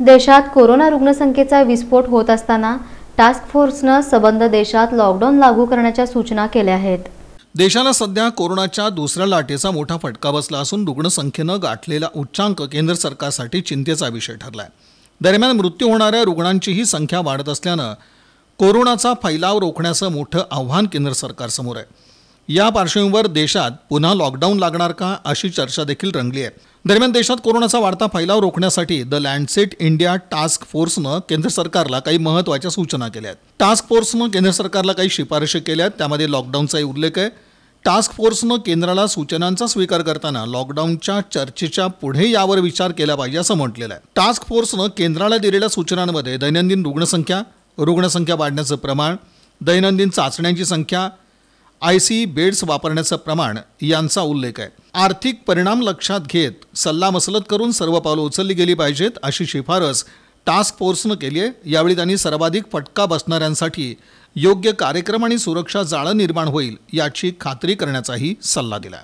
देशात कोरोना रुग्णसंख्येचा विस्फोट होत असताना टास्क फोर्सनं सबंध देशात लॉकडाऊन लागू करण्याच्या सूचना केल्या आहेत. देशाला सध्या कोरोनाच्या दुसऱ्या लाटेचा मोठा फटका बसला असून रुग्णसंख्येनं गाठलेला उच्चांक केंद्र सरकारसाठी चिंतेचा विषय ठरला दरम्यान मृत्यू होणाऱ्या रुग्णांचीही संख्या वाढत असल्यानं कोरोनाचा फैलाव रोखण्याचं मोठं आव्हान केंद्र सरकारसमोर आहे. या पार्श्वभूमीवर देशात पुन्हा लॉकडाऊन लागणार का अशी चर्चा देखील रंगली आहे. दरम्यान देशात कोरोनाचा वाढता फैलाव रोखण्यासाठी द लँडसेट इंडिया टास्क फोर्सनं केंद्र सरकारला काही महत्त्वाच्या सूचना केल्या आहेत. टास्क फोर्सनं केंद्र सरकारला काही शिफारशी केल्या आहेत त्यामध्ये लॉकडाऊनचाही उल्लेख आहे. टास्क फोर्सनं केंद्राला सूचनांचा स्वीकार करताना लॉकडाऊनच्या चर्चेच्या पुढे यावर विचार केला पाहिजे असं म्हटलेलं आहे. टास्क फोर्सनं केंद्राला दिलेल्या सूचनांमध्ये दैनंदिन रुग्णसंख्या रुग्णसंख्या वाढण्याचं प्रमाण दैनंदिन चाचण्यांची संख्या आय सी बेड्स वापरण्याचं प्रमाण यांचा उल्लेख आहे. आर्थिक परिणाम लक्षात घेत सल्लामसलत करून सर्व पावलं उचलली गेली पाहिजेत अशी शिफारस टास्क फोर्सनं केली आहे. यावेळी त्यांनी सर्वाधिक फटका बसणाऱ्यांसाठी योग्य कार्यक्रम आणि सुरक्षा जाळं निर्माण होईल याची खात्री करण्याचाही सल्ला दिला